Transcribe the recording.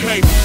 came